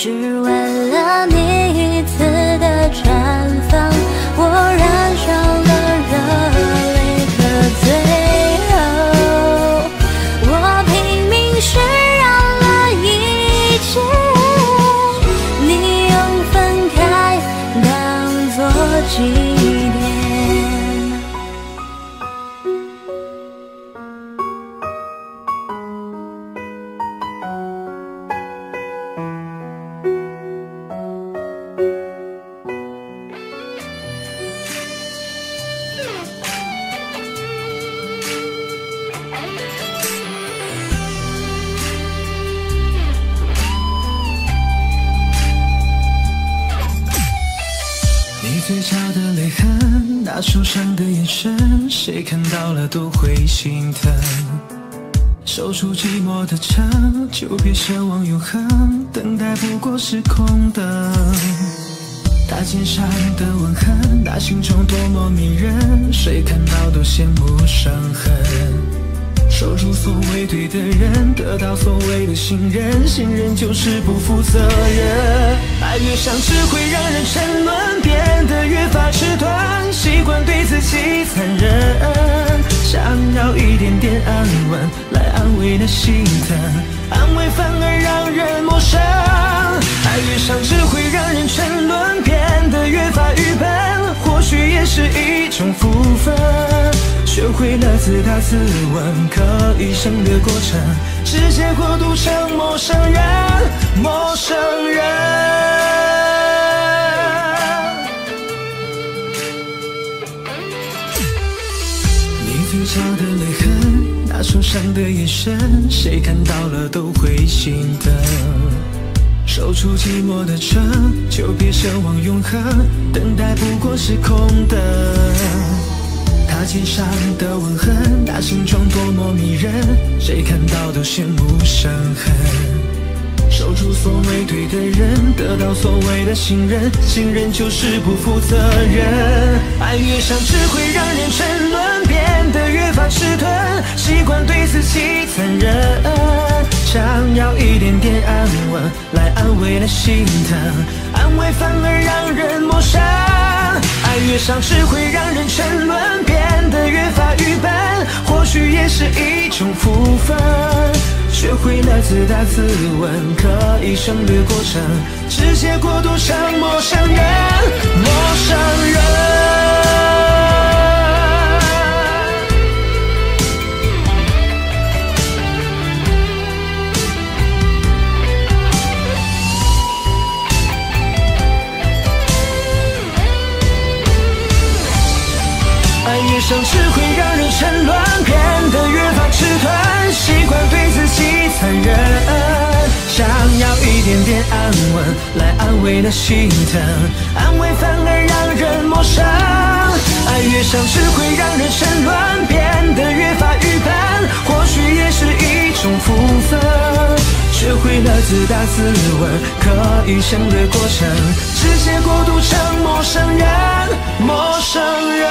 只就别奢望永恒，等待不过是空等。他肩上的吻痕，那心中多么迷人，谁看到都羡慕伤痕。守住所谓对的人，得到所谓的信任，信任就是不负责任。爱越伤只会让人沉沦，变得越发迟钝，习惯对自己残忍，想要一点点安稳来安慰那心疼，安慰反而让人陌生。爱越伤只会让人沉沦，变得越发愚笨，或许也是一种福分。学会了自打自问，可一生的过程，直接过渡成陌生人，陌生人。你嘴角的泪痕，那受伤的眼神，谁看到了都会心疼。守住寂寞的城，就别奢望永恒，等待不过是空等。他肩上的吻痕，他心中多么迷人，谁看到都羡慕伤痕。守住所谓对的人，得到所谓的信任，信任就是不负责任。爱越伤，只会让人沉沦，变得越发迟钝，习惯对自己残忍，想要一点点安稳来安慰了心疼，安慰反而让人陌生。爱越伤，只会让人沉沦，变得越发愚笨，或许也是一种福分。学会了自答自问，可以省略过程，直接过渡成陌生人，陌生人。爱越深，只会让人沉沦，变得越发，残忍，想要一点点安稳来安慰了心疼，安慰反而让人陌生。爱越伤，只会让人沉沦，变得越发愚笨，或许也是一种福分。学会了自答自问，可以省略过程，直接过渡成陌生人，陌生人。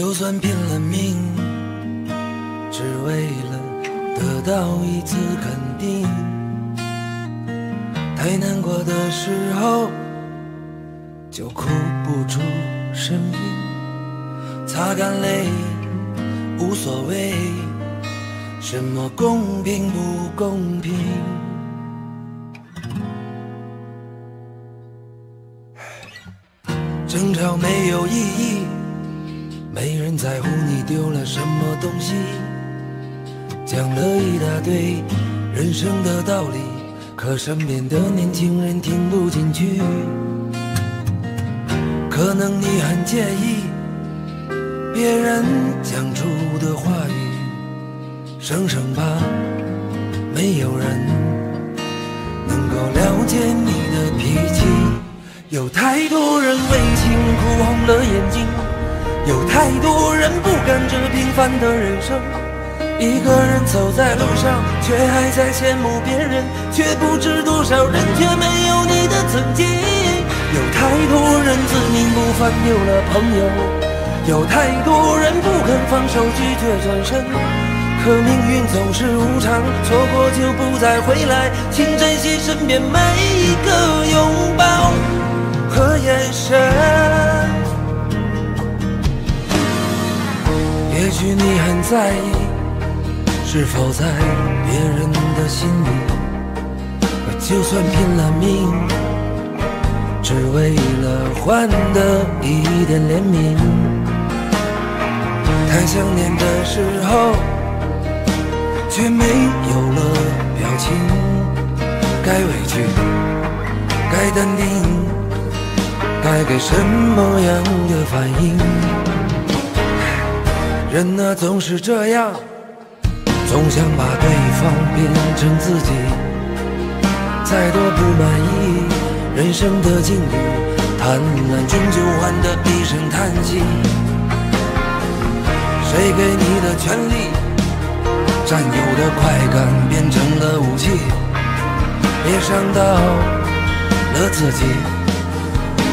就算拼了命，只为了得到一次肯定。太难过的时候，就哭不出声音，擦干泪，无所谓，什么公平不公平。争吵没有意义，没人在乎你丢了什么东西。讲了一大堆人生的道理，可身边的年轻人听不进去。可能你很介意别人讲出的话语，省省吧没有人能够了解你的脾气。有太多人为情哭红了眼睛，有太多人不甘这平凡的人生。一个人走在路上，却还在羡慕别人，却不知多少人却没有你的曾经。有太多人自命不凡，有了朋友；有太多人不肯放手，拒绝转身。可命运总是无常，错过就不再回来，请珍惜身边每一个拥抱。和眼神，也许你很在意是否在别人的心里，就算拼了命，只为了换得一点怜悯。太想念的时候，却没有了表情，该委屈，该淡定。该给什么样的反应？人呢，总是这样，总想把对方变成自己。再多不满意人生的境遇，贪婪终究换得一声叹息。谁给你的权利？占有的快感变成了武器，别伤到了自己。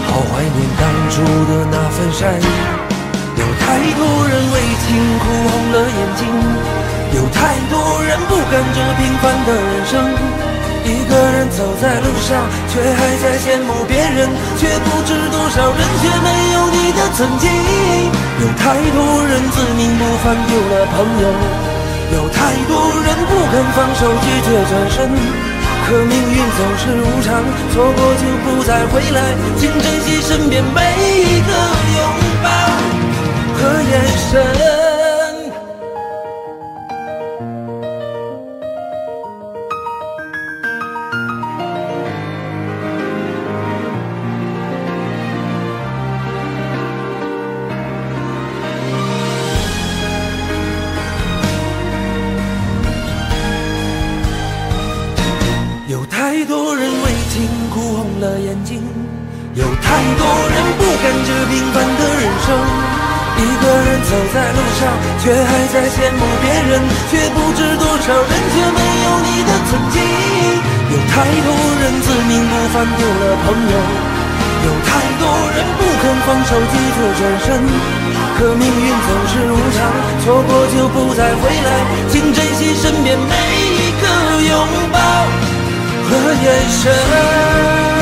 好怀念当初的那份善意，有太多人情哭红了眼睛，有太多人不甘这平凡的人生。一个人走在路上，却还在羡慕别人，却不知多少人却没有你的曾经。有太多人自命不凡，丢了朋友；有太多人不肯放手，拒绝转身。可命运总是无常，错过就不再回来，请珍惜身边每一个拥抱和眼神。有太多人为情哭红了眼睛有太多人不甘这平凡的人生。一个人走在路上，却还在羡慕别人，却不知多少人却没有你的曾经。有太多人自命不凡丢了朋友，有太多人不肯放手急着转身。可命运总是无常，错过就不再回来，请珍惜身边每一个拥抱和眼神。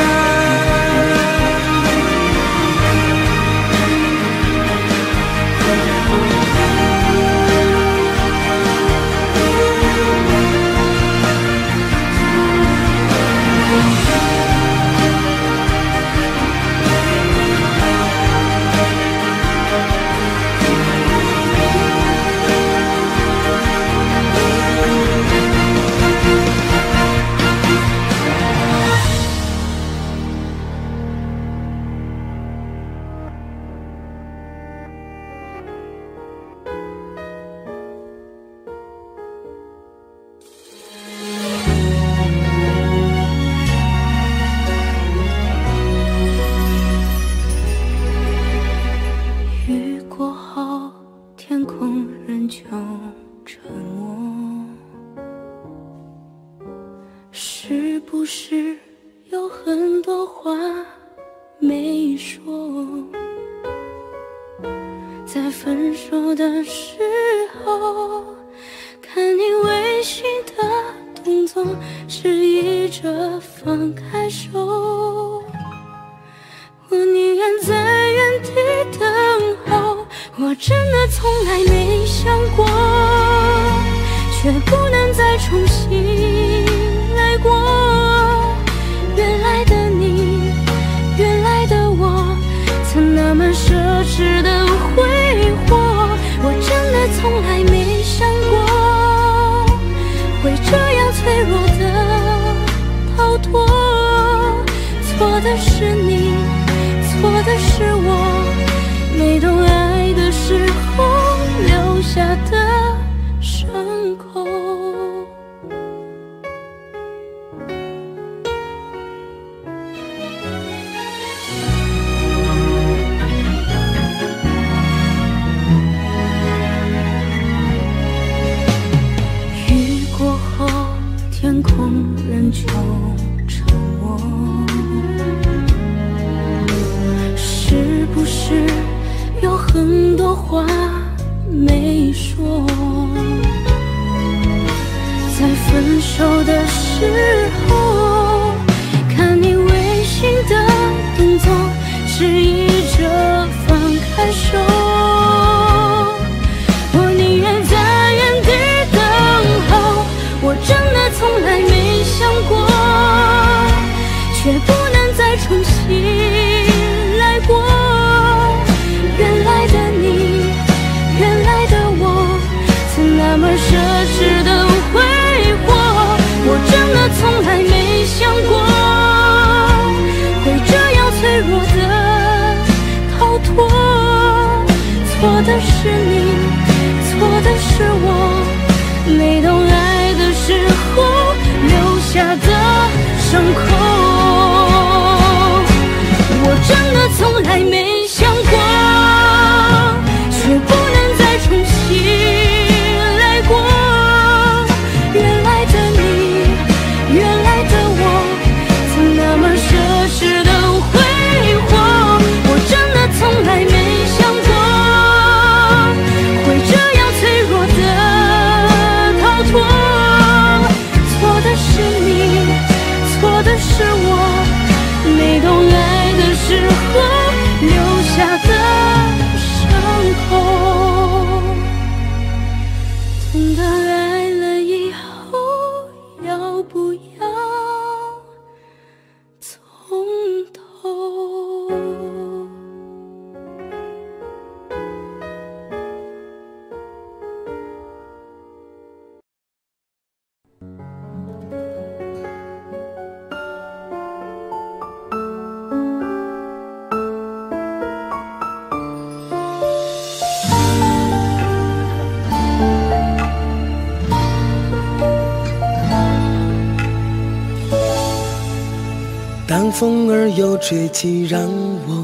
起，让我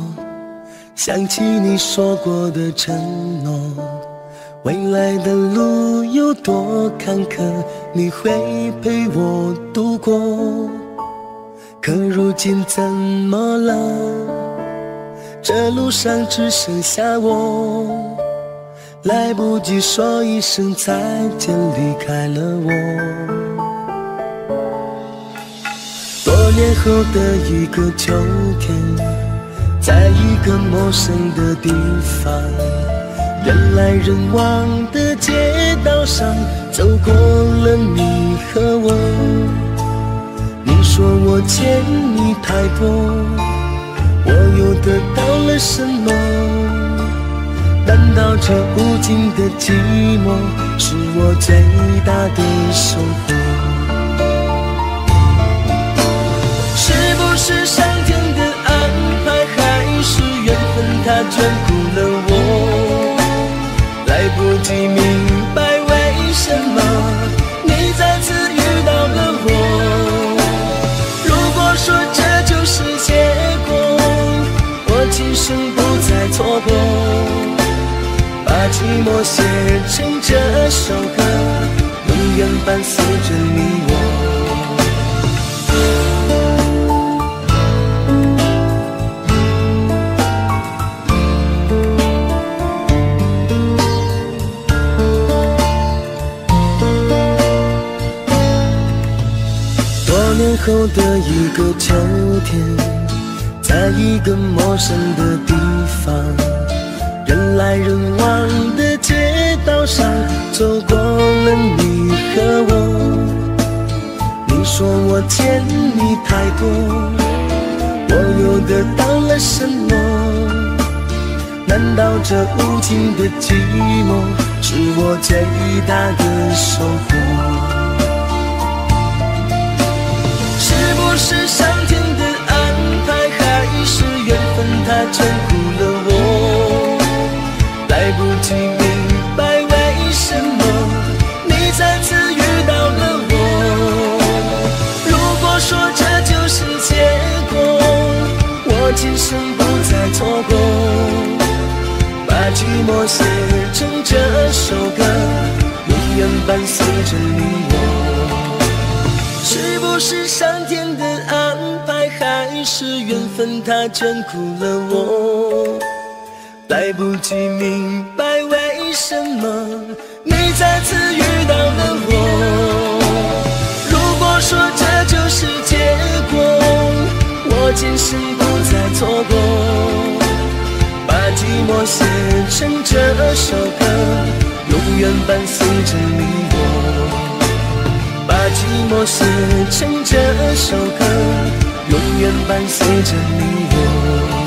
想起你说过的承诺。未来的路有多坎坷，你会陪我度过。可如今怎么了？这路上只剩下我，来不及说一声再见，离开了我。年后的一个秋天，在一个陌生的地方，人来人往的街道上，走过了你和我。你说我欠你太多，我又得到了什么？难道这无尽的寂寞是我最大的收获？是上天的安排，还是缘分它眷顾了我？来不及明白为什么你再次遇到了我。如果说这就是结果，我今生不再错过，把寂寞写成这首歌，永远伴随着你我。后的一个秋天，在一个陌生的地方，人来人往的街道上，走过了你和我。你说我欠你太多，我又得到了什么？难道这无尽的寂寞，是我最大的收获？是上天的安排，还是缘分它眷顾了我？来不及明白为什么你再次遇到了我。如果说这就是结果，我今生不再错过，把寂寞写成这首歌，永远伴随着你我。是不是上天的，是缘分它眷顾了我？来不及明白为什么你再次遇到了我。如果说这就是结果，我今生不再错过，把寂寞写成这首歌，永远伴随着你我。把寂寞写成这首歌，永远伴随着你我。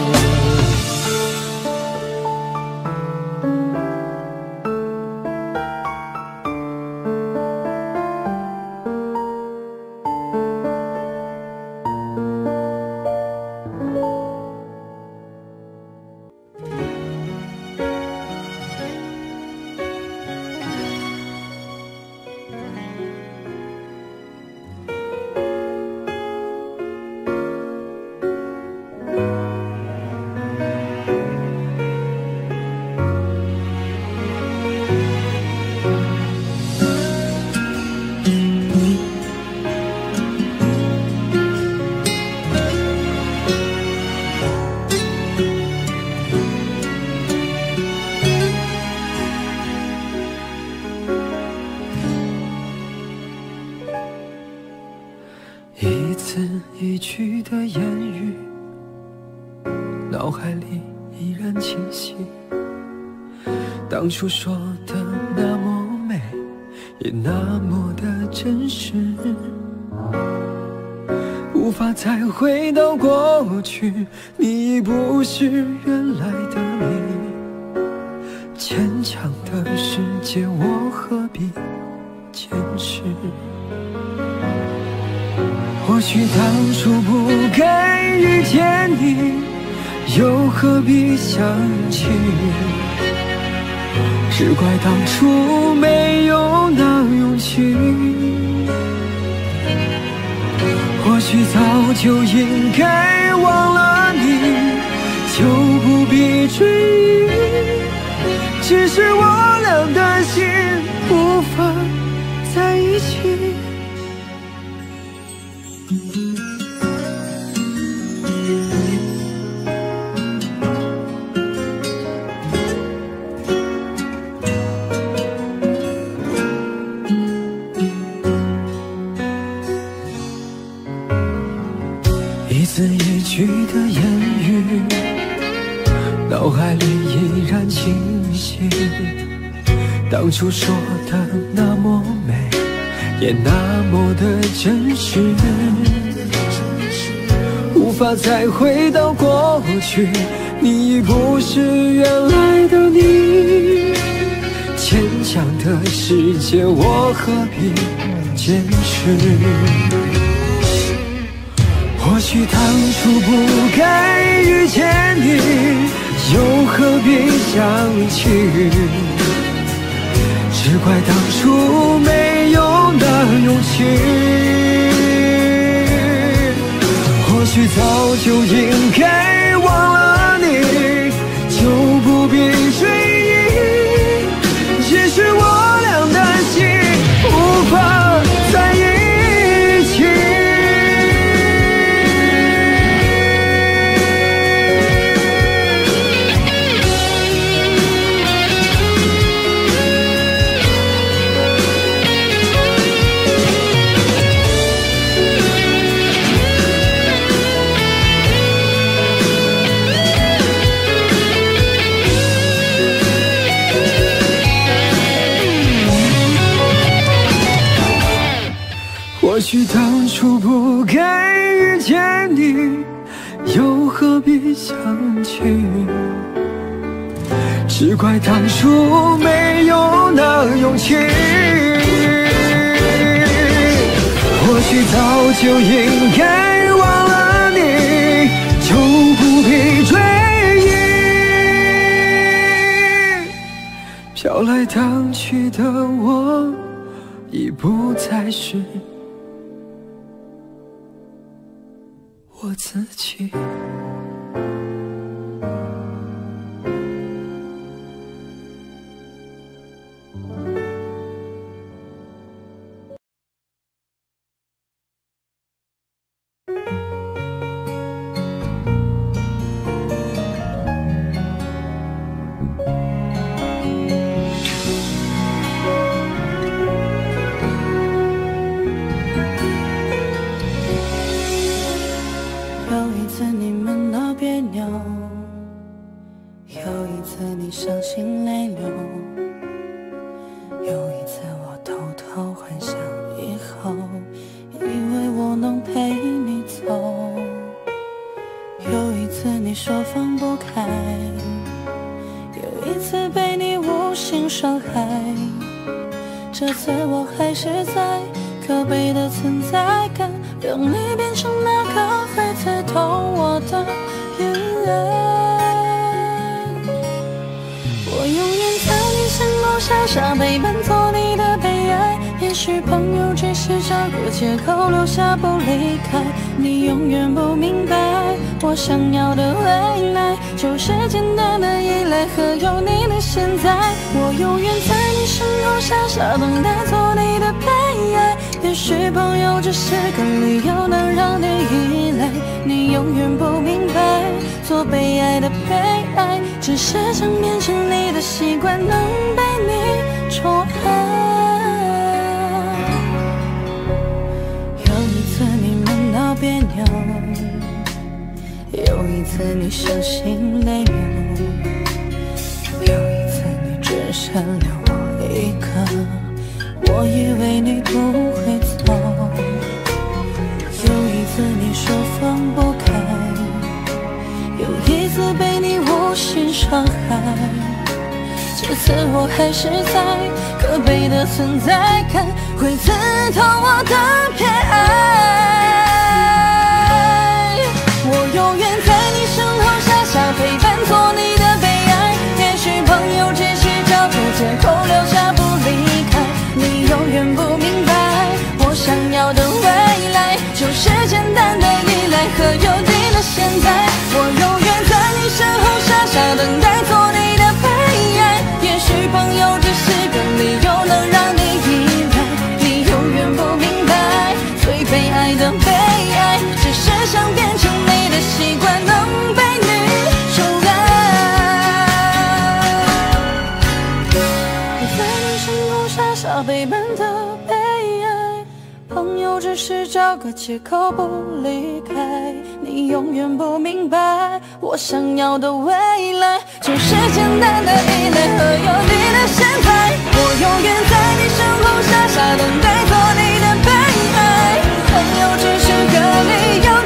诉说。一字一句的言语，脑海里依然清晰。当初说的那么美，也那么的真实，无法再回到过去，你已不是原来的你。坚强的世界，我何必坚持？或许当初不该遇见你，又何必相聚？只怪当初没有那勇气。也许早就应该忘了你，就不必追许当初不该遇见你，又何必相聚？只怪当初没有那勇气。或许早就应该忘了你，就不必追忆。飘来荡去的我，已不再是傻傻等待，做你的悲哀。也许朋友只是个理由，能让你依赖，你永远不明白，做被爱的悲哀，只是想变成你的习惯，能被你宠爱。有一次你闷到别扭，有一次你伤心泪流，有一次你只剩留一个，我以为你不会走。有一次你说放不开，有一次被你无心伤害。这次我还是在可悲的存在感，会刺痛我的偏爱。我永远在你身后傻傻陪伴，做你不借口留下不离开你永远不明白我想要的未来就是简单的依赖和有你的现在。我永远在你身后傻傻等待做你的备爱也许朋友只是个理由能让你依赖你永远不明白最悲哀的悲哀只是想变成你的习惯。背叛的悲哀朋友只是找个借口不离开你永远不明白我想要的未来就是简单的依赖和有你的现在我永远在你身后傻傻等待做你的备爱朋友只是个理由。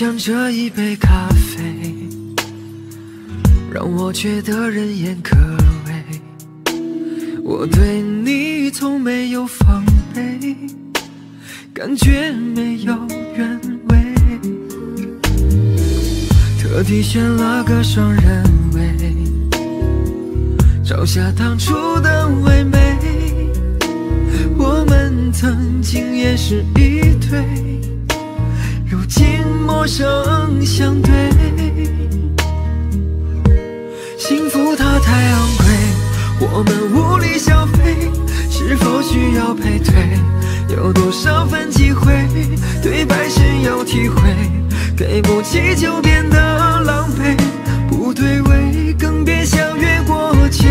像这一杯咖啡，让我觉得人言可畏。我对你从没有防备，感觉没有原委。特地选了个双人位，照下当初的唯美。我们曾经也是一对。如今陌生相对，幸福它太昂贵，我们无力消费，是否需要配对？有多少份机会？对白深有体会，给不起就变得狼狈，不对味更别想越过界。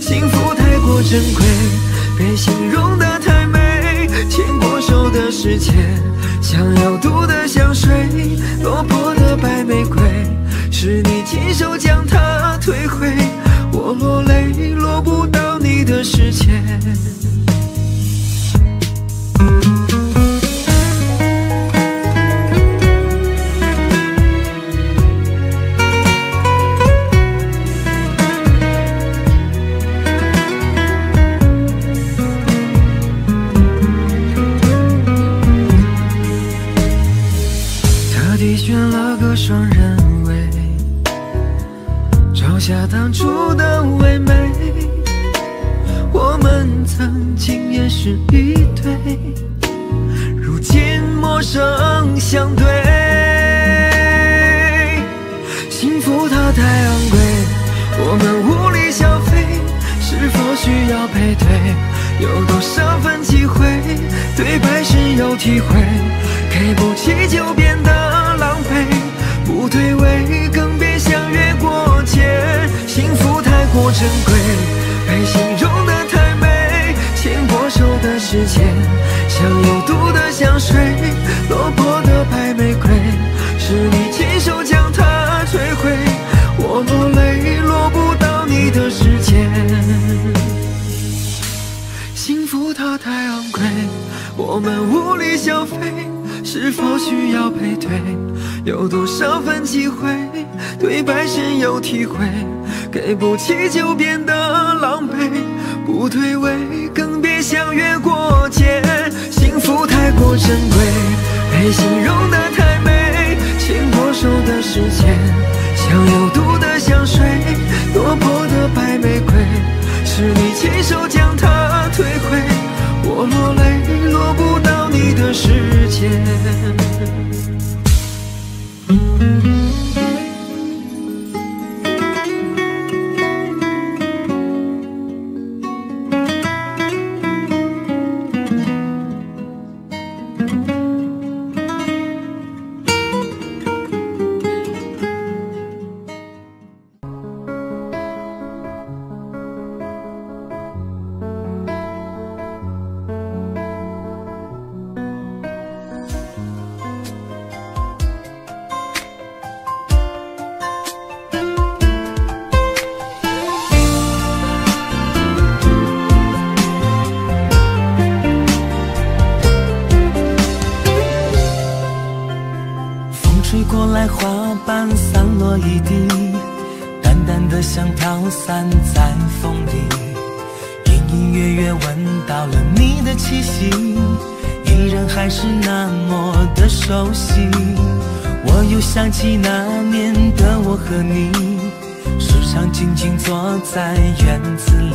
幸福太过珍贵，被形容的太美，牵过手的时间。想要毒的香水，落魄的白玫瑰，是你亲手将它退回。我落泪落不到你的世界。散在风里，隐隐约约闻到了你的气息，依然还是那么的熟悉。我又想起那年的我和你，时常静静坐在院子里，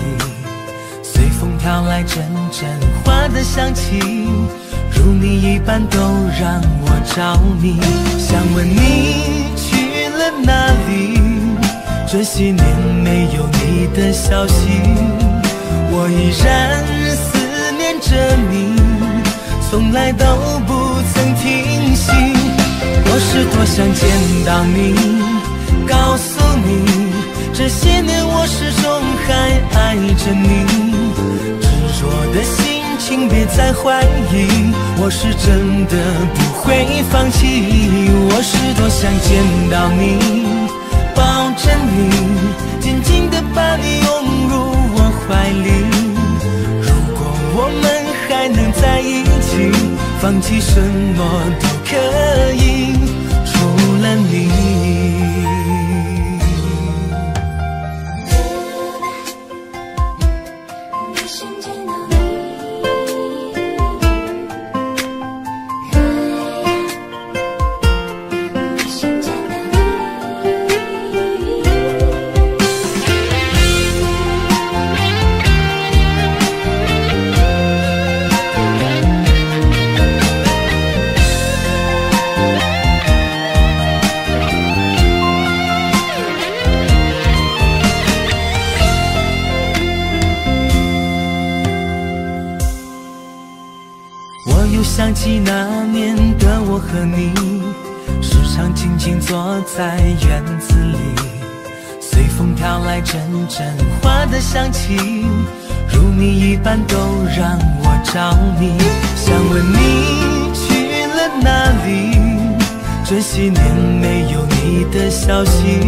随风飘来阵阵花的香气，如你一般都让我着迷。想问你去了哪里？这些年没有你的消息，我依然思念着你，从来都不曾停息。我是多想见到你，告诉你，这些年我始终还爱着你。执着的心情别再怀疑，我是真的不会放弃。我是多想见到你。抱着你，紧紧地把你拥入我怀里。如果我们还能在一起，放弃什么都可以，坐在院子里，随风飘来阵阵花的香气，如你一般都让我着迷。想问你去了哪里？这些年没有你的消息，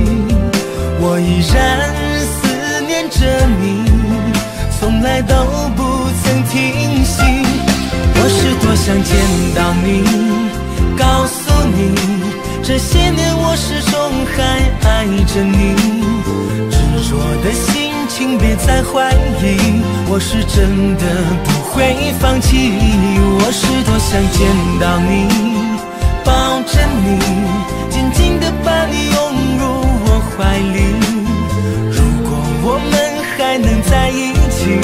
我依然思念着你，从来都不曾停息。我是多想见到你，告诉，还爱着你。执着的心情别再怀疑，我是真的不会放弃。我是多想见到你，抱着你，紧紧地把你拥入我怀里。如果我们还能在一起，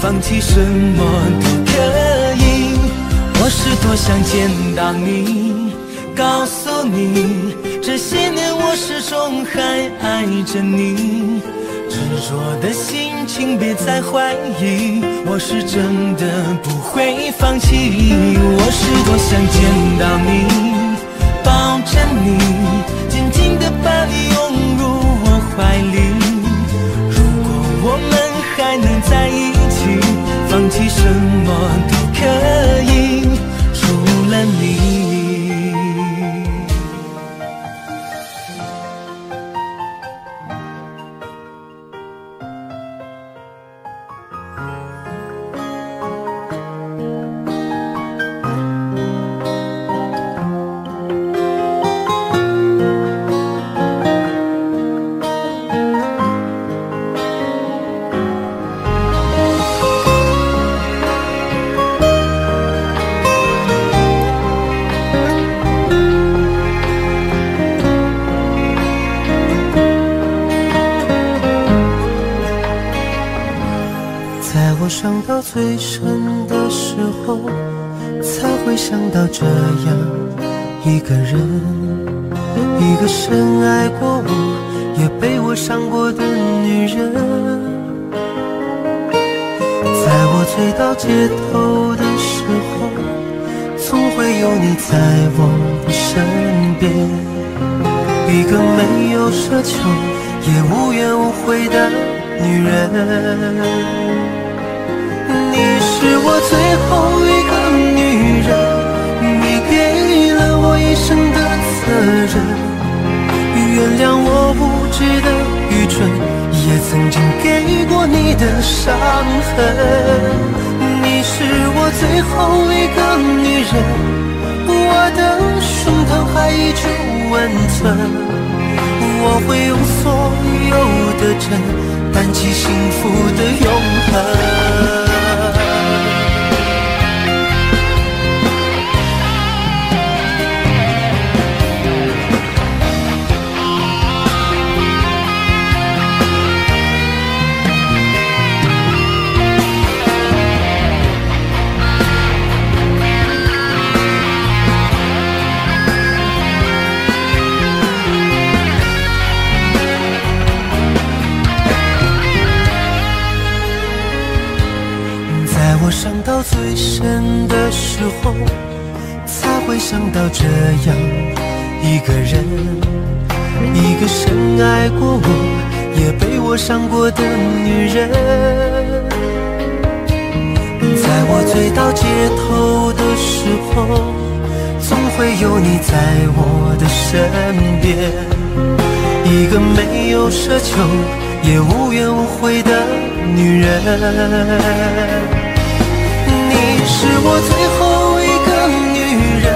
放弃什么都可以。我是多想见到你，告诉你，这些年我始终还爱着你。执着的心情别再怀疑，我是真的不会放弃。我是多想见到你，抱着你，紧紧地把你拥入我怀里。如果我们还能在一起，放弃什么都可以。除了你。身边，一个没有奢求，也无怨无悔的女人。你是我最后一个女人，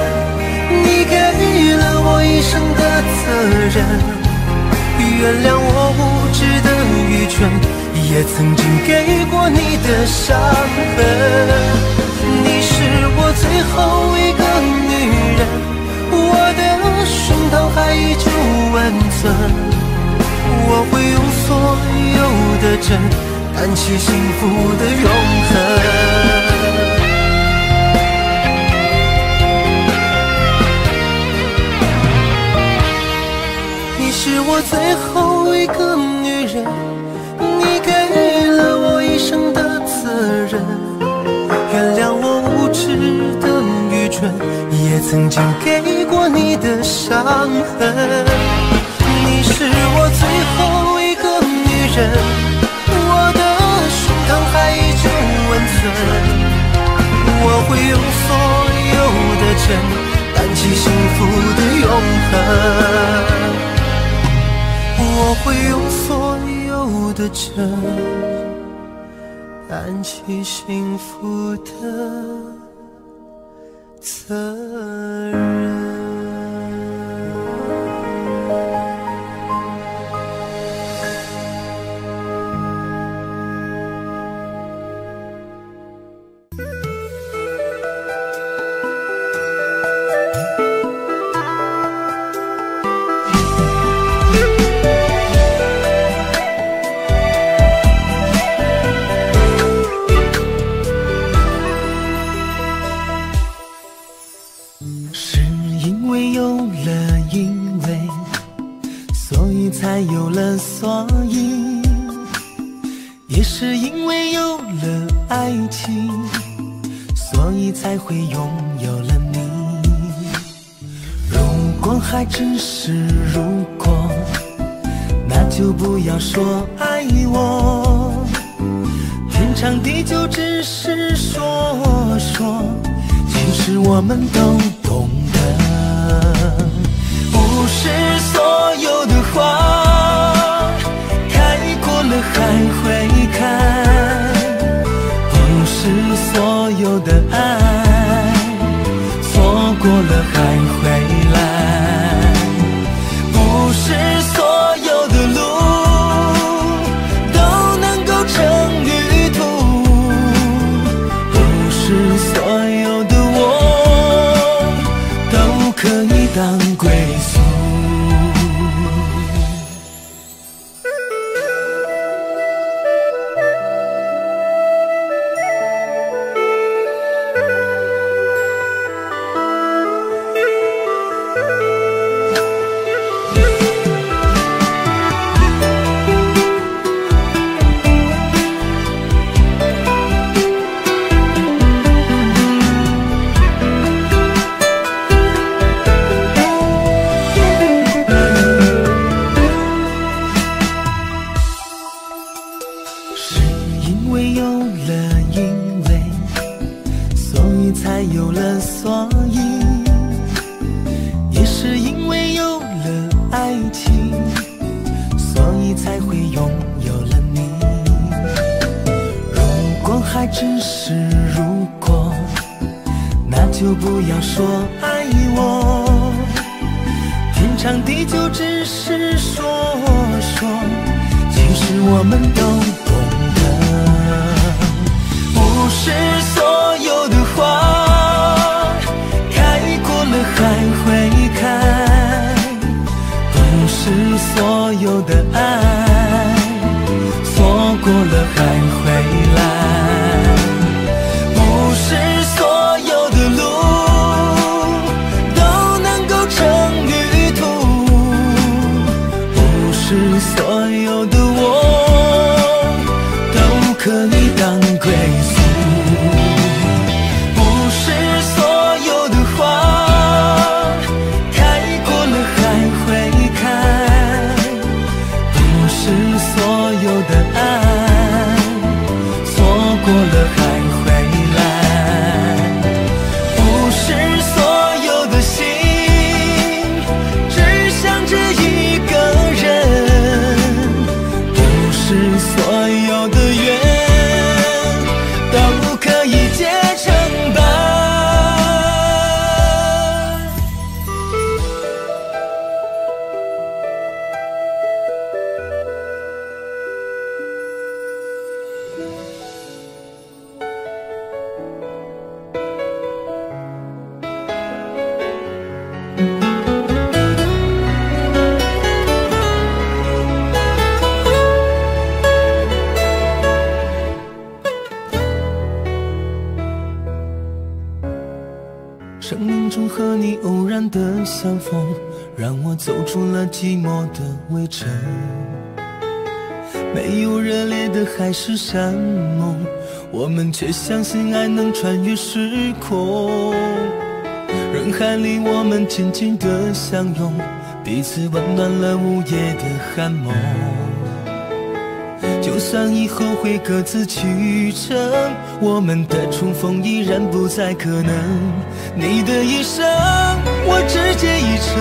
你给了我一生的责任。原谅我无知的愚蠢，也曾经给过你的伤痕。你是我最后一个，胸膛还依旧温存。我会用所有的真，担起幸福的永恒。你是我最后一个女人，你给了我一生的责任。原谅，曾经给过你的伤痕。你是我最后一个女人，我的胸膛还依旧温存。我会用所有的真，担起幸福的永恒。我会用所有的真，担起幸福的说爱我，天长地久只是说说。其实我们都却相信爱能穿越时空。人海里我们紧紧的相拥，彼此温暖了午夜的寒梦。就算以后会各自去程，我们的重逢依然不再可能。你的一生，我只借一程，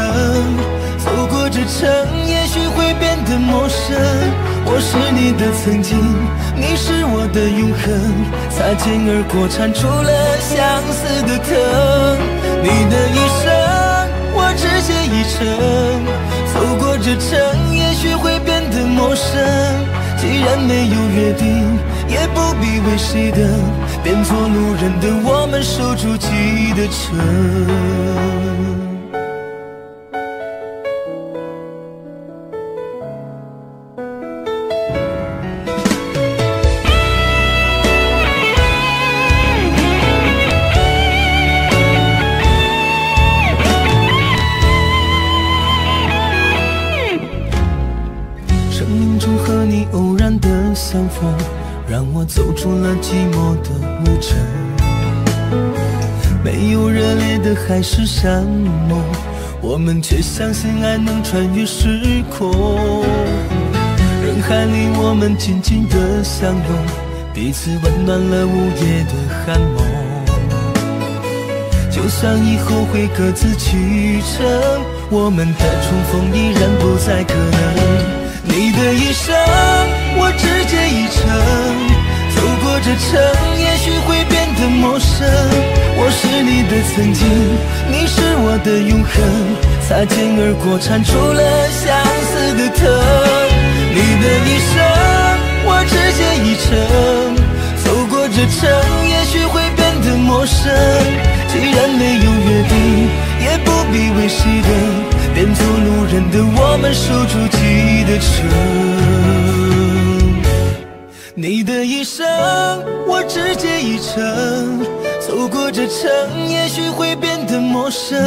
走过这程，也许会变得陌生。我是你的曾经，你是我的永恒，擦肩而过，缠出了相思的藤。你的一生，我只借一程，走过这程，也许会变得陌生。既然没有约定，也不必为谁等，变作路人的我们守住记忆的城。海誓山盟，我们却相信爱能穿越时空。人海里我们紧紧的相拥，彼此温暖了午夜的寒梦。就算以后会各自启程，我们的重逢依然不再可能。你的一生，我只借一程，这城，也许会变得陌生。我是你的曾经，你是我的永恒，擦肩而过，缠出了相思的藤。你的一生，我只借一程，走过这城，也许会变得陌生。既然没有约定，也不必为谁等。变做路人的我们守住记忆的城。你的一生，我只借一程，走过这程，也许会变得陌生。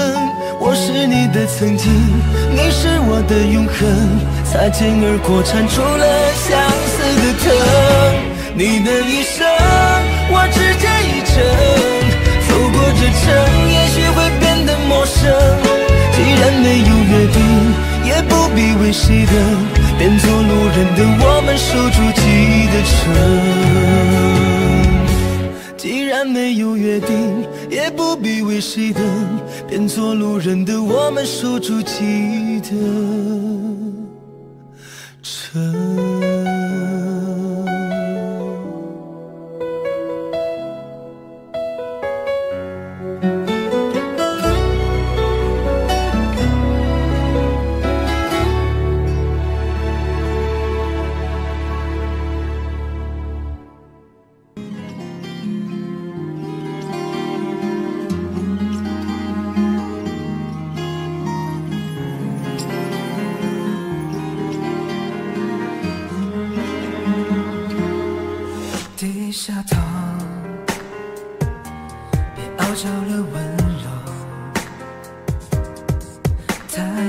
我是你的曾经，你是我的永恒，擦肩而过，缠出了相思的藤。你的一生，我只借一程，走过这程，也许会变得陌生。既然没有约定，也不必为谁等，变做路人的我们守住记忆的城。既然没有约定，也不必为谁等，变做路人的我们守住记忆的城。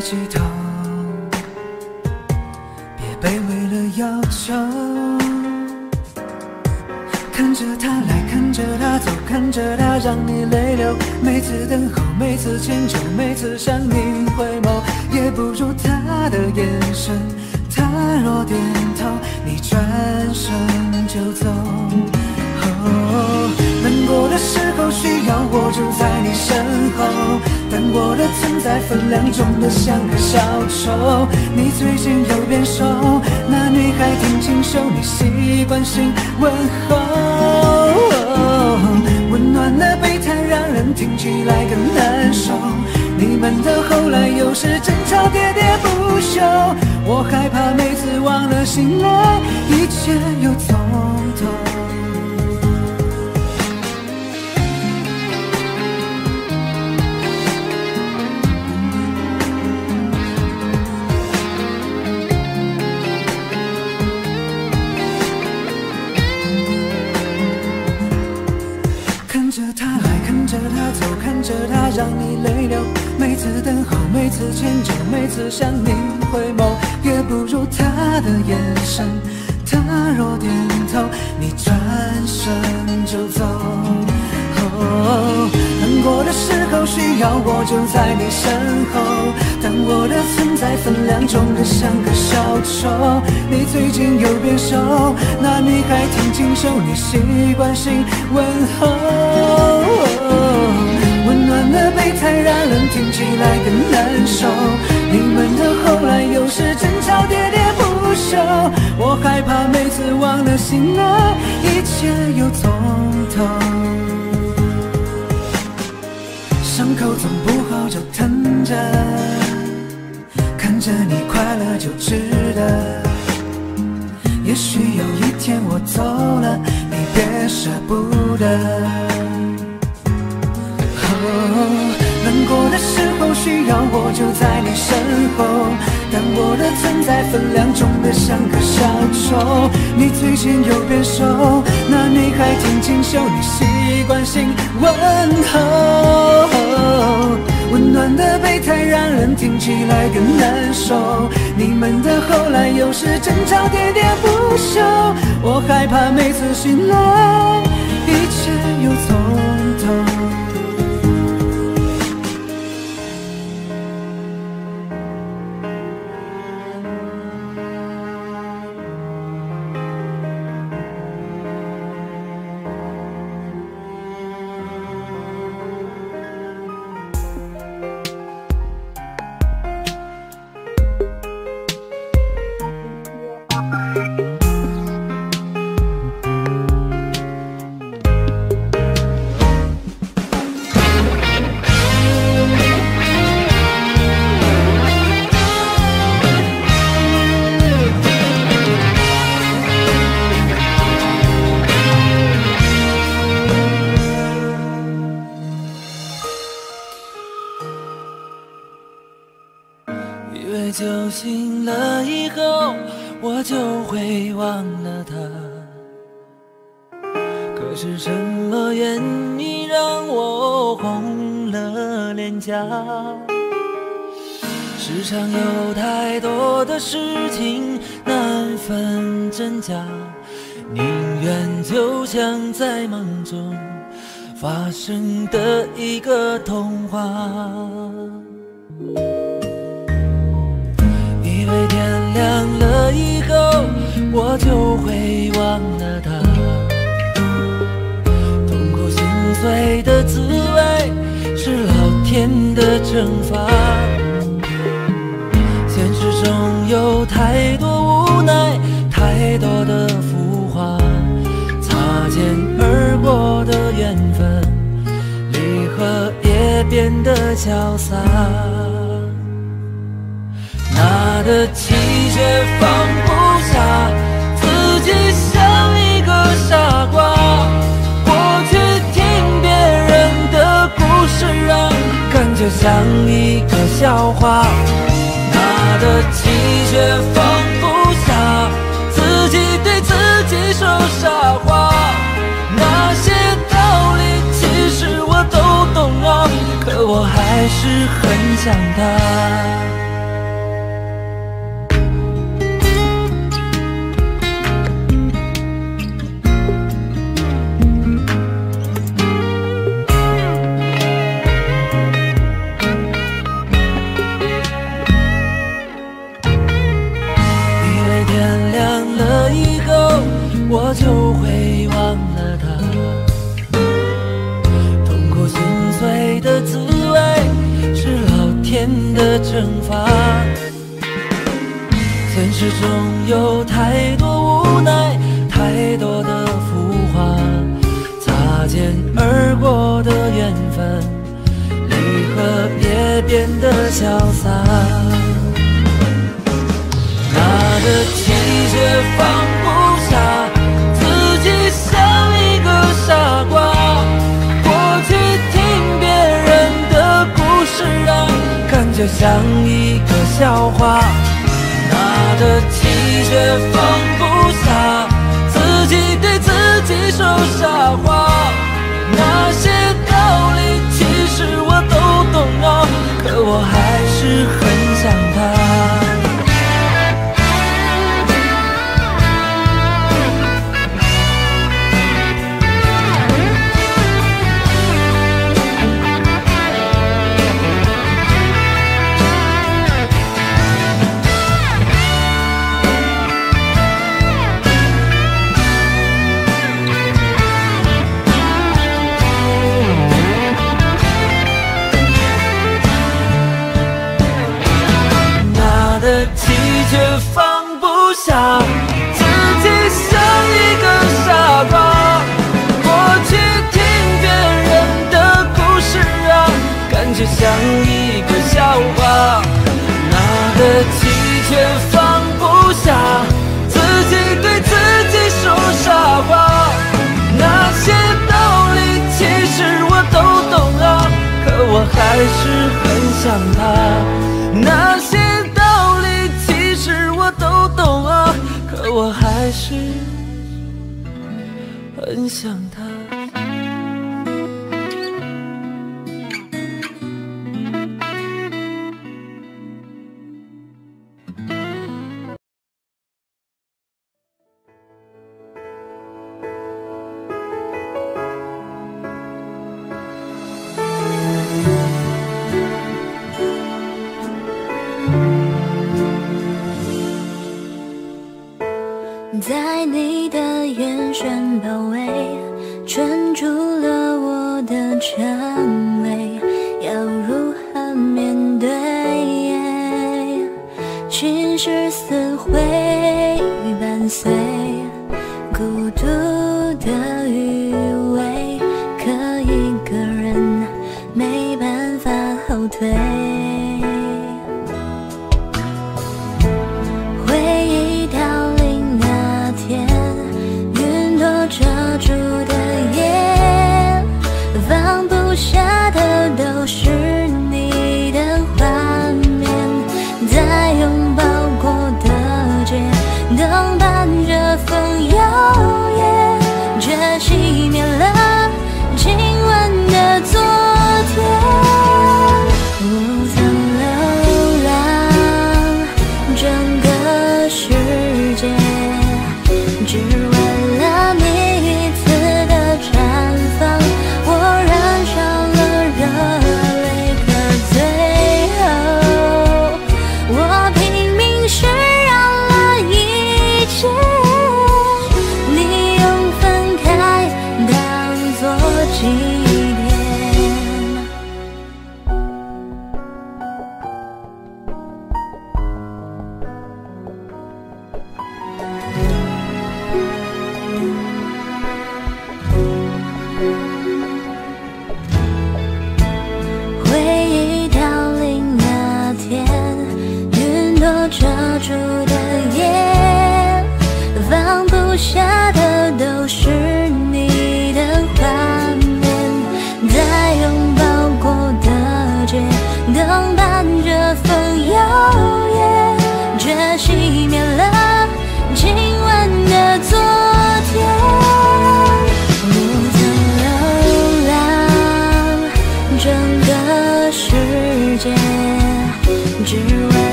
抬起头，别卑微了要求。看着他来，看着他走，看着他让你泪流。每次等候，每次迁就，每次向你回眸，也不如他的眼神。他若点头，你转身就走。难过的时候需要我就在你身后，但我的存在分量重得像个小丑。你最近又变瘦，那女孩挺清秀，你习惯性问候。温暖的备胎让人听起来更难受，你们的后来又是争吵喋喋不休，我害怕每次忘了醒来，一切又从头。次等候，每次迁就，每次向你回眸，也不如他的眼神。他若点头，你转身就走。难过的时候需要我就在你身后，但我的存在分量重得像个小丑。你最近又变瘦，那你还挺清秀，你习惯性问候。暖的备胎让人听起来更难受，你们的后来又是争吵喋喋不休，我害怕每次忘了醒来，一切又从头。伤口总不好就疼着，看着你快乐就值得。也许有一天我走了，你别舍不得。就在你身后，但我的存在分量重得像个小丑。你最近又变瘦，那你还挺清秀，你习惯性问候。温暖的备胎让人听起来更难受，你们的后来又是争吵喋喋不休，我害怕每次醒来，一切又从头。潇洒。拿得起却放不下，自己像一个傻瓜。过去听别人的故事，让感觉像一个笑话。还是很想他。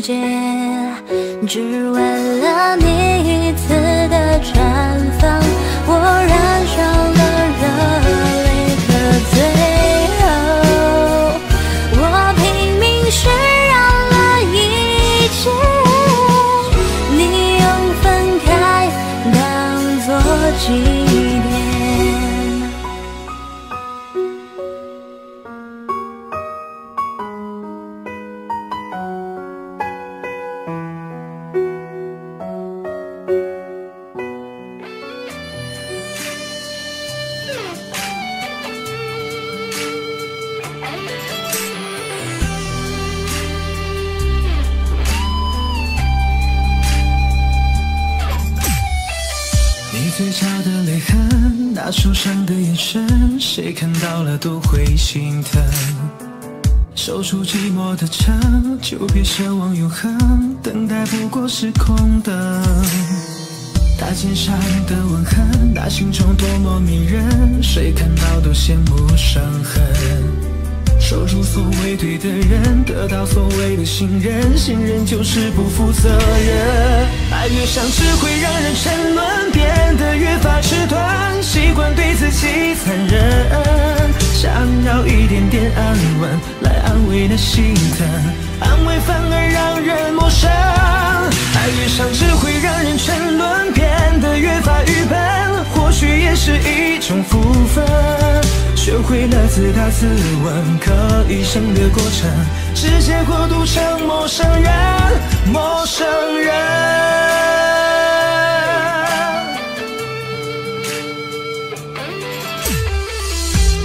界，只为了你。奢望永恒，等待不过是空等。他肩上的吻痕，那形状多么迷人，谁看到都羡慕伤痕。守住所谓对的人，得到所谓的信任，信任就是不负责任。爱越伤只会让人沉沦，变得越发迟钝，习惯对自己残忍，想要一点点安稳来安慰那心疼，安慰反而让人陌生。爱与伤只会让人沉沦，变得越发愚笨，或许也是一种福分。学会了自打自问，可以省略过程，直接过渡成陌生人，陌生人。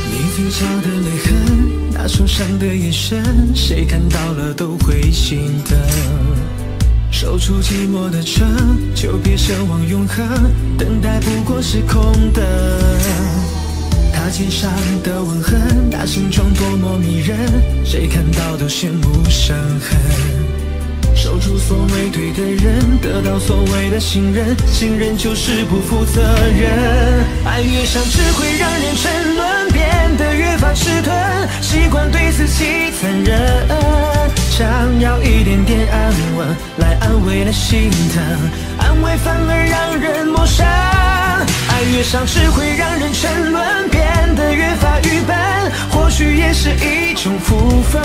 你嘴角的泪痕，他受伤的眼神，谁看到了都会心疼。守住寂寞的城，就别奢望永恒，等待不过是空的。他肩上的吻痕，他心中多么迷人，谁看到都羡慕伤痕。守住所谓对的人，得到所谓的信任，信任就是不负责任。爱越伤只会让人沉沦，迟钝，习惯对自己残忍，想要一点点安稳来安慰那心疼，安慰反而让人陌生。爱越伤只会让人沉沦，变得越发愚笨，或许也是一种福分。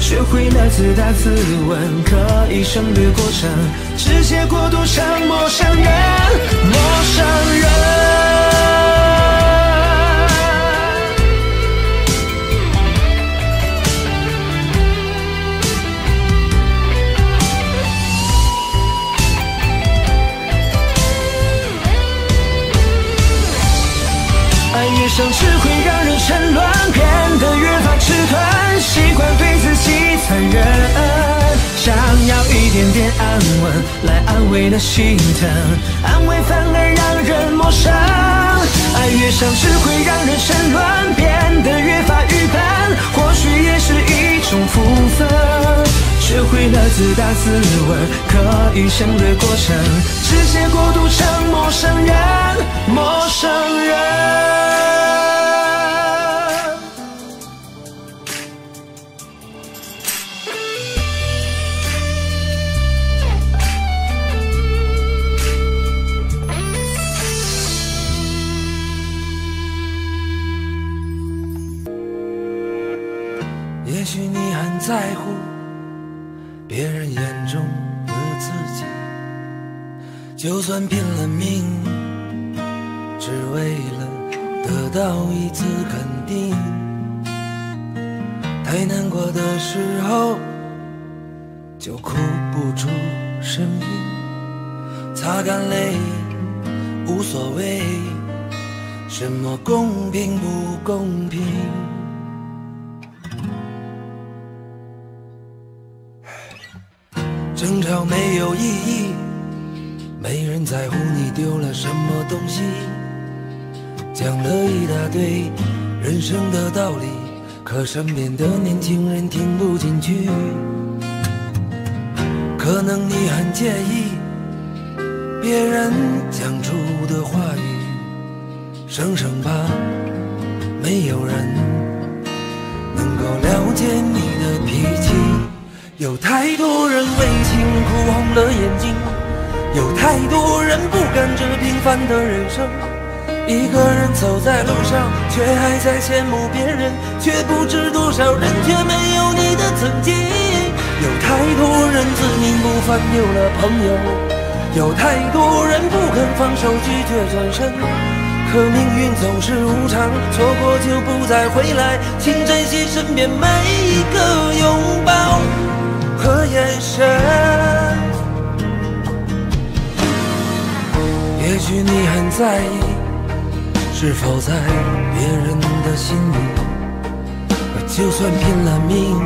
学会了自打自问，可以省略过程，直接过渡成陌生人，陌生人。爱越伤只会让人沉沦，变得越发迟钝，习惯对自己残忍，想要一点点安稳来安慰那心疼，安慰反而让人陌生。爱越伤只会让人沉沦，变得越发愚笨，或许也是一种福分。学会了自打自问，可以省略过程，直接过渡成陌生人，陌生人。就算拼了命，只为了得到一次肯定。太难过的时候，就哭不出声音，擦干泪，无所谓，什么公平不公平。争吵没有意义，没人在乎你丢了什么东西。讲了一大堆人生的道理，可身边的年轻人听不进去。可能你很介意别人讲出的话语，省省吧没有人能够了解你的脾气。有太多人为情哭红了眼睛，有太多人不甘这平凡的人生。一个人走在路上，却还在羡慕别人，却不知多少人却没有你的曾经。有太多人自命不凡，有了朋友，有太多人不肯放手，拒绝转身。可命运总是无常，错过就不再回来，请珍惜身边每一个拥抱和眼神。也许你很在意，是否在别人的心里，就算拼了命，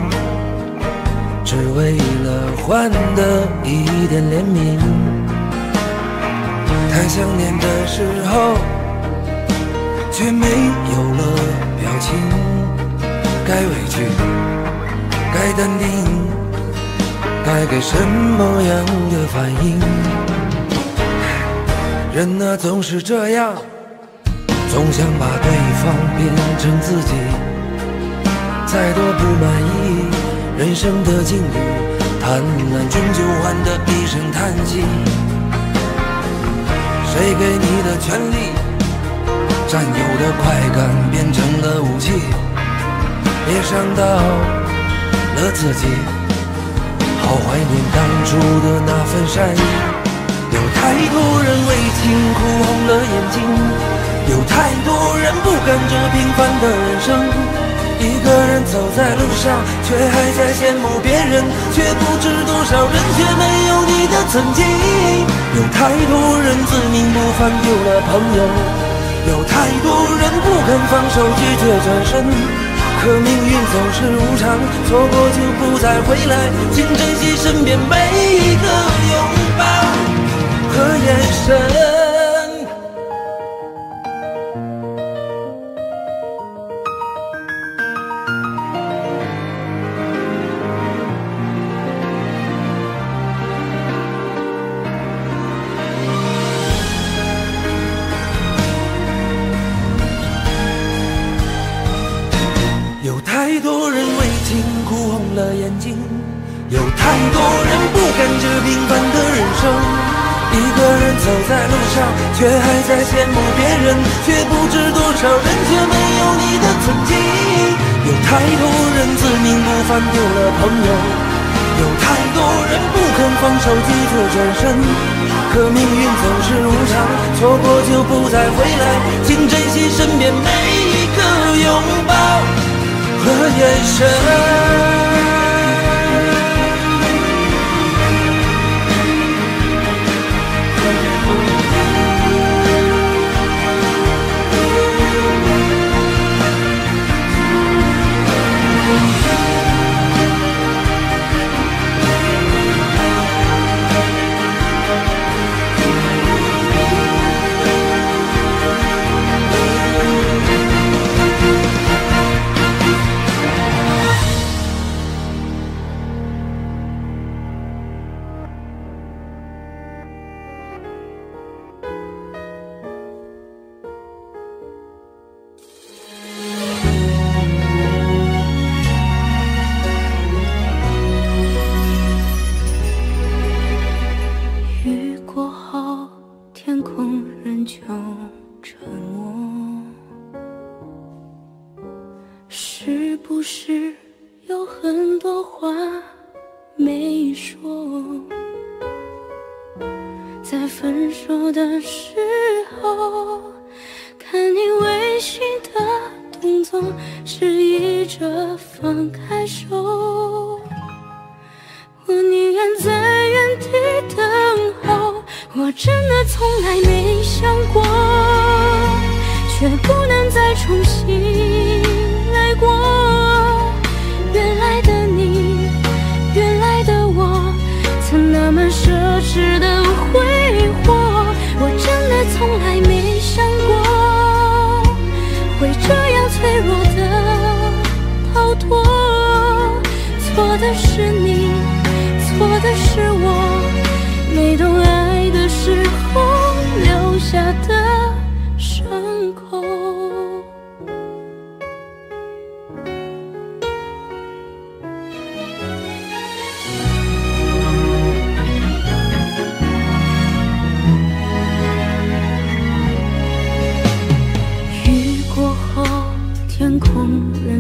只为了换得一点怜悯。太想念的时候。却没有了表情，该委屈，该淡定，该给什么样的反应？人呢，总是这样，总想把对方变成自己。再多不满意人生的境遇，贪婪终究换得一声叹息。谁给你的权利？占有的快感变成了武器，也伤到了自己。好怀念当初的那份善意。太多人为情哭红了眼睛，有太多人不甘这平凡的人生。一个人走在路上，却还在羡慕别人，却不知多少人却没有你的曾经。有太多人自命不凡，丢了朋友。有太多人不肯放手，拒绝转身，可命运总是无常，错过就不再回来，请珍惜身边每一个有和眼神。在路上却还在羡慕别人，却不知多少人却没有你的曾经。有太多人自命不凡，丢了朋友；有太多人不肯放手，急着转身。可命运总是无常，错过就不再回来，请珍惜身边每一个拥抱和眼神。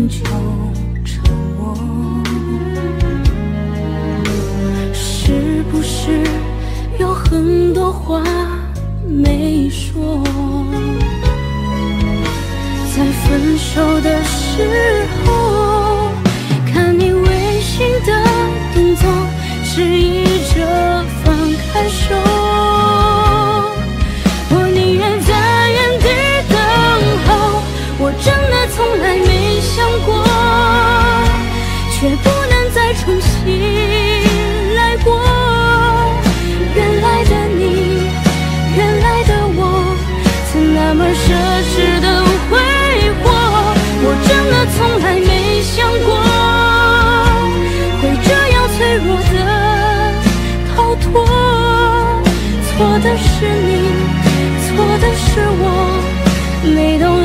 仍旧沉默，是不是有很多话没说？在分手的时候，看你违心的动作，示是我，没懂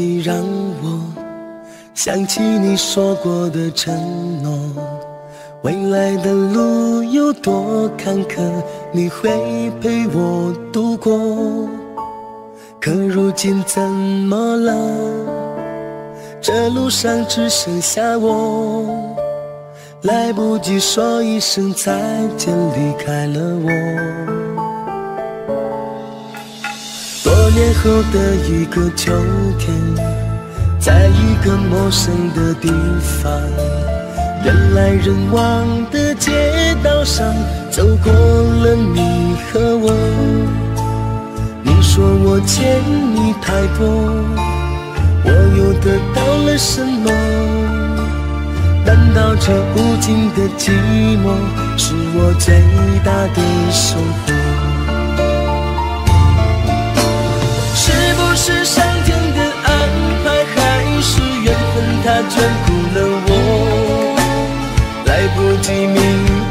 起，让我想起你说过的承诺。未来的路有多坎坷，你会陪我度过。可如今怎么了？这路上只剩下我，来不及说一声再见，离开了我。年后的一个秋天，在一个陌生的地方，人来人往的街道上，走过了你和我。你说我欠你太多，我又得到了什么？难道这无尽的寂寞，是我最大的收获？是上天的安排，还是缘分它眷顾了我？来不及明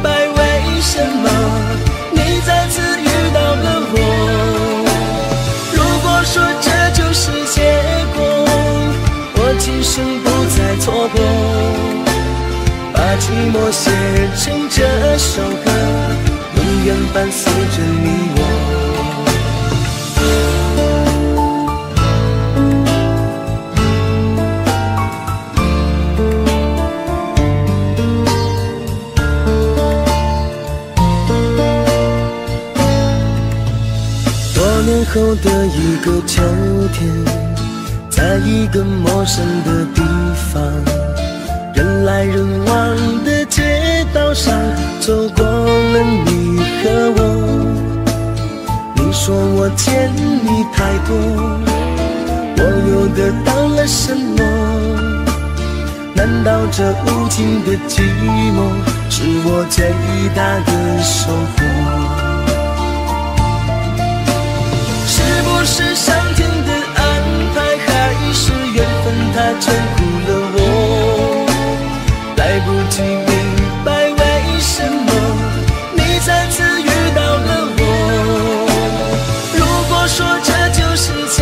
白为什么你再次遇到了我。如果说这就是结果，我今生不再错过，把寂寞写成这首歌，永远伴随着你我。后的一个秋天，在一个陌生的地方，人来人往的街道上，走过了你和我。你说我欠你太多，我又得到了什么？难道这无尽的寂寞，是我最大的收获？眷顾了我？来不及明白为什么你再次遇到了我。如果说这就是结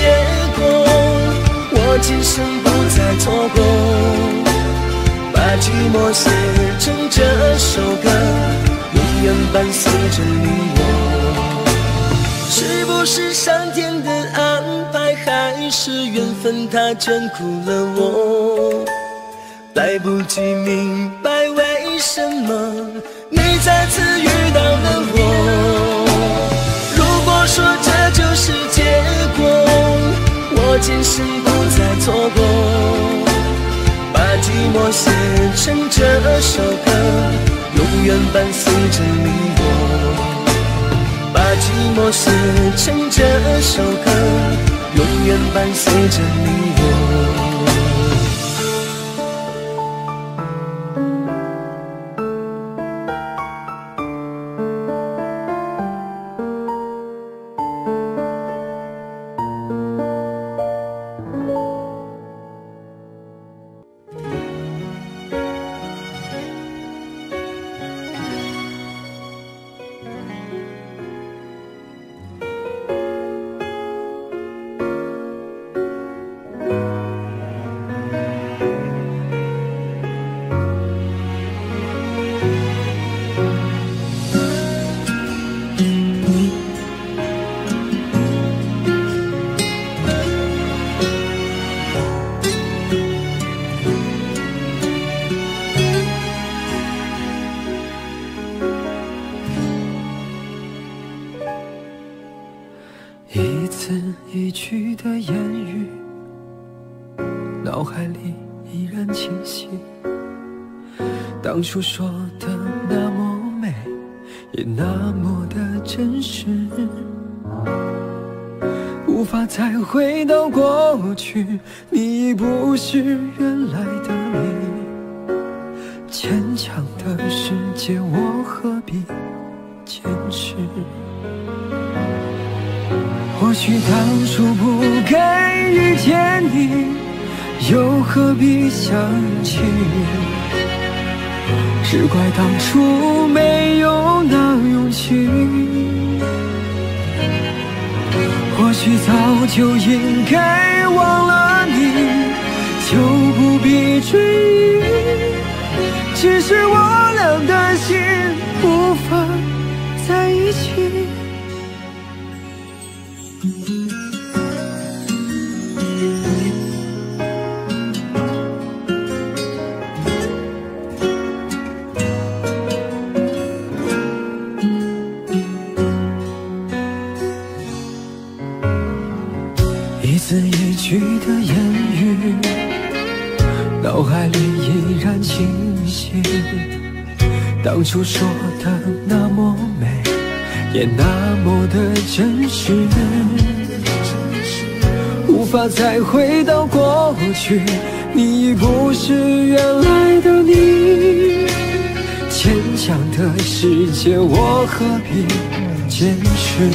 果，我今生不再错过，把寂寞写成这首歌，永远伴随着你我。是不是上天，是缘分它眷顾了我？来不及明白为什么你再次遇到了我。如果说这就是结果，我今生不再错过，把寂寞写成这首歌，永远伴随着你我。把寂寞写成这首歌，永远伴随着你我。诉说初说的那么美，也那么的真实，无法再回到过去，你已不是原来的你。坚强的世界，我何必坚持？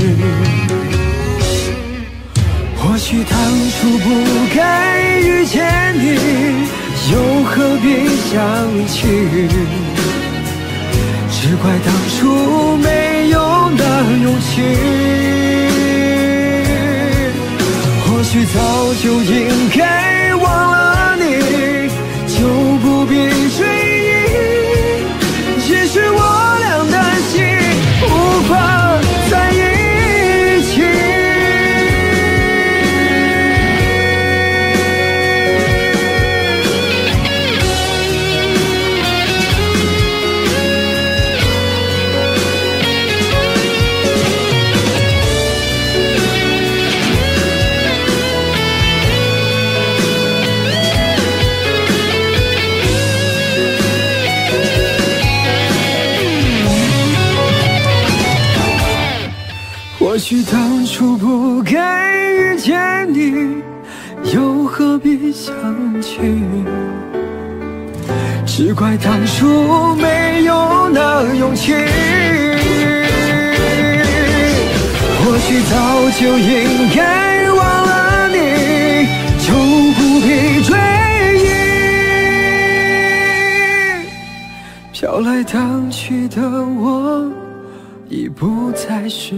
或许当初不该遇见你，又何必相聚？只怪当初没有那勇气。或许早就应该忘了你，就不必追许当初不该遇见你，又何必相聚？只怪当初没有那勇气。或许早就应该忘了你，就不必追忆。飘来荡去的我，已不再是